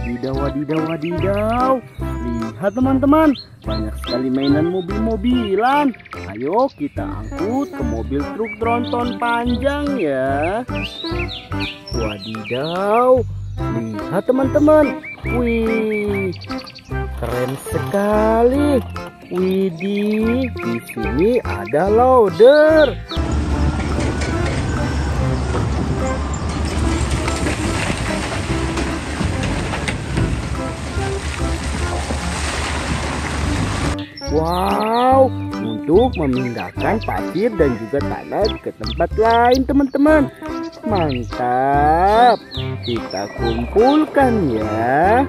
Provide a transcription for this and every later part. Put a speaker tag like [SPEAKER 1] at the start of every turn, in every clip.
[SPEAKER 1] Wadidaw, wadidaw. Lihat teman-teman, banyak sekali mainan mobil-mobilan. Ayo kita angkut ke mobil truk tronton panjang ya. Wadidaw, lihat teman-teman. Wih, keren sekali. Widih, di sini ada loader. Wow, untuk memindahkan pasir dan juga tanah ke tempat lain teman-teman. Mantap, kita kumpulkan ya.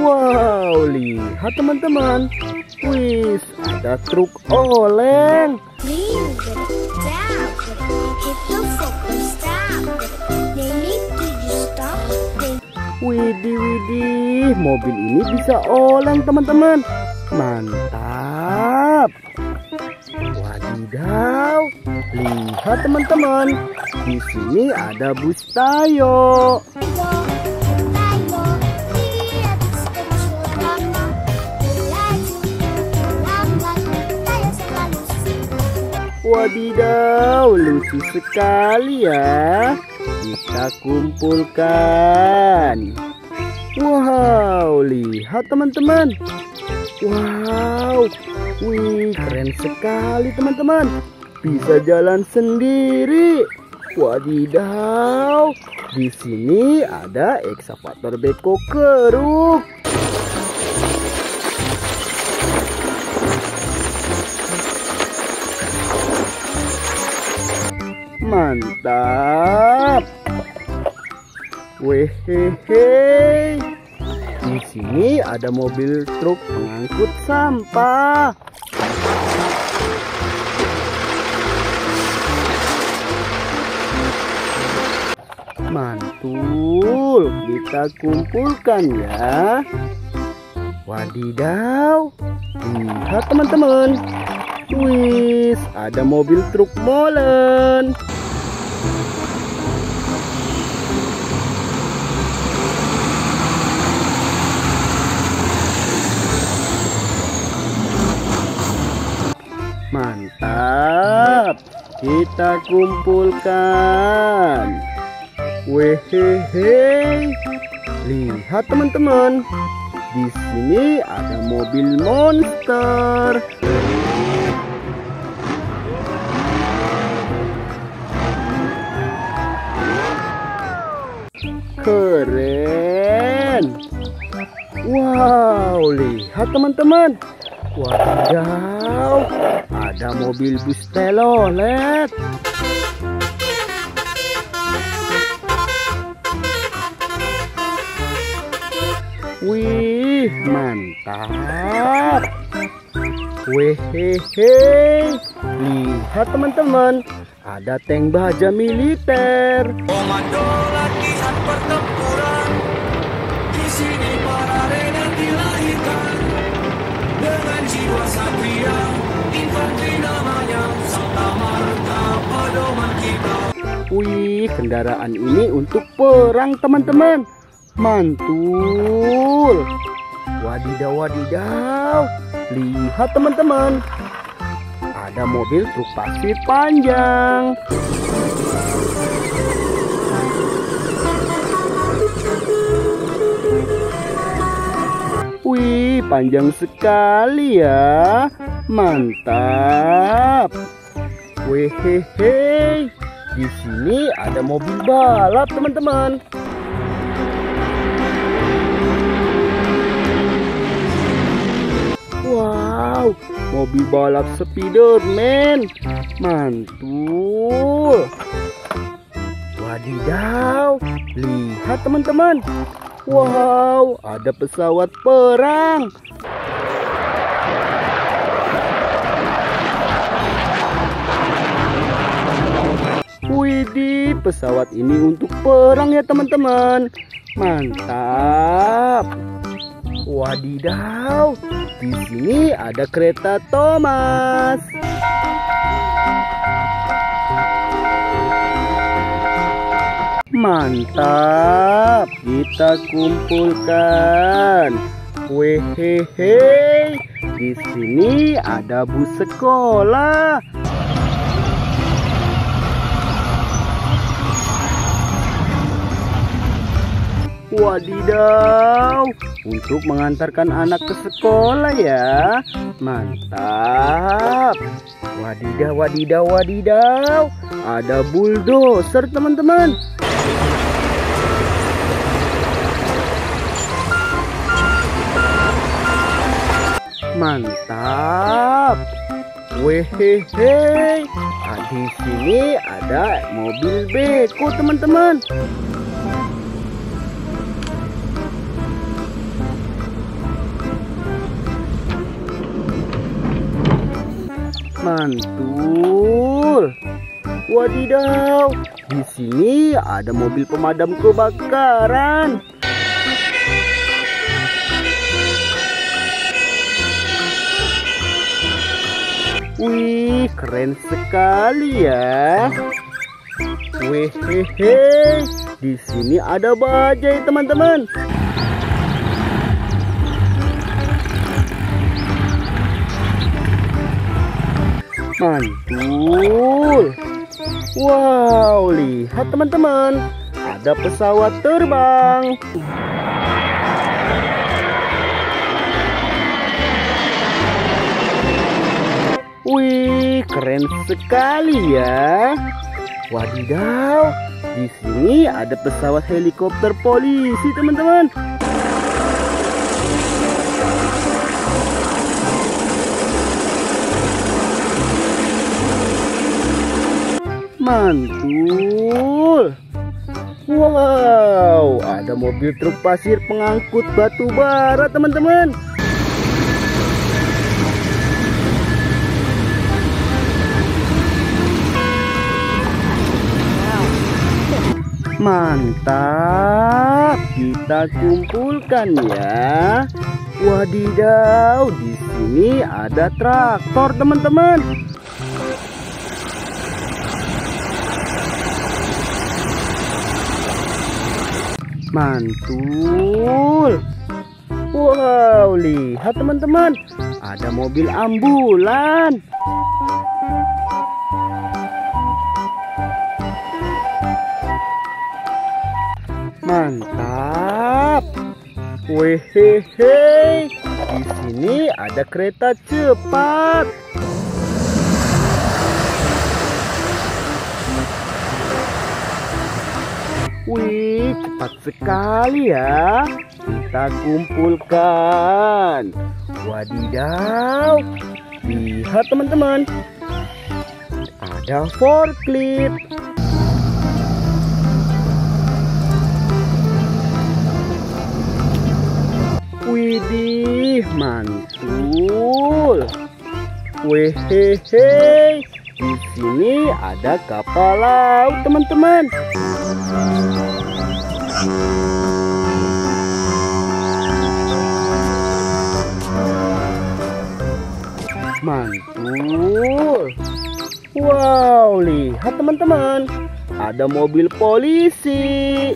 [SPEAKER 1] Wow, lihat teman-teman. Wis, ada truk oleng. Widih, widih, mobil ini bisa oleng teman-teman. Mantap. Wadidaw, lihat teman-teman. Di sini ada bus Tayo. Wadidaw, lucu sekali ya. Kita kumpulkan. Wow, lihat teman-teman. Wow, wih keren sekali teman-teman. Bisa jalan sendiri. Wadidaw, di sini ada ekskavator beko keruk. Mantap. Wehehe. Di sini ada mobil truk pengangkut sampah. Mantul, kita kumpulkan ya. Wadidaw, lihat teman-teman. Wis, ada mobil truk molen. Kita kumpulkan. Wehehe. Lihat teman-teman. Di sini ada mobil monster. Keren. Wow, lihat teman-teman. Wadidaw, ada mobil bus telolet. Wih, mantap. Wehehe, lihat teman-teman, ada tank baja militer.
[SPEAKER 2] Komando latihan pertempuran Di sini para ranger dilahirkan Dengan jiwa satria
[SPEAKER 1] Wih, kendaraan ini untuk perang teman-teman. Mantul. Wadidaw, wadidaw. Lihat teman-teman. Ada mobil truk pasir panjang. Wih, panjang sekali ya. Mantap. Wehehe. Di sini ada mobil balap, teman-teman. Wow, mobil balap Spiderman. Mantul. Wadidaw, lihat teman-teman. Wow, ada pesawat perang. Widih, pesawat ini untuk perang ya teman-teman. Mantap. Wadidaw, di sini ada kereta Thomas. Mantap, kita kumpulkan. Wehehe, di sini ada bus sekolah. Wadidaw, untuk mengantarkan anak ke sekolah ya. Mantap. Wadidaw, wadidaw, wadidaw. Ada bulldozer teman-teman. Mantap. Wehehe. Di sini ada mobil beko teman-teman. Mantul. Wadidaw, di sini ada mobil pemadam kebakaran. Wih, keren sekali ya. Wehehe, di sini ada bajai teman-teman. Mantul. Wow, lihat teman-teman. Ada pesawat terbang. Wih, keren sekali ya. Wadidaw, di sini ada pesawat helikopter polisi, teman-teman. Mantul. Wow, ada mobil truk pasir pengangkut batu bara, teman-teman. Mantap, kita kumpulkan ya. Wadidaw, di sini ada traktor, teman-teman. Mantul. Wow, lihat teman-teman, ada mobil ambulan. Mantap. Wehehe. Di sini ada kereta cepat. Wih, cepat sekali ya. Kita kumpulkan. Wadidaw. Lihat teman-teman. Ada forklift. Widih, mantul. Wehehe. Di sini ada kapal laut, teman-teman. Mantul. Wow, lihat teman-teman. Ada mobil polisi.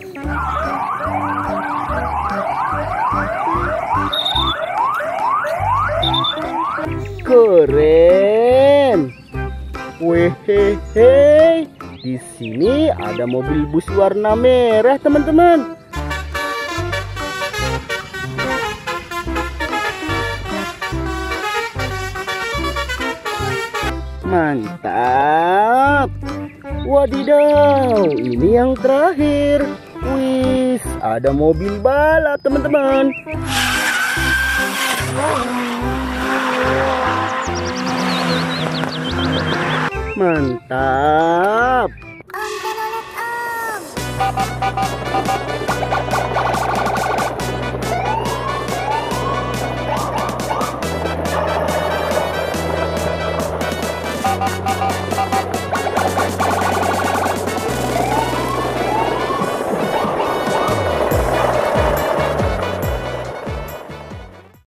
[SPEAKER 1] Keren. Wehehe. Di sini ada mobil bus warna merah, teman-teman. Mantap. Wadidaw, ini yang terakhir. Wis, ada mobil balap, teman-teman. mantap.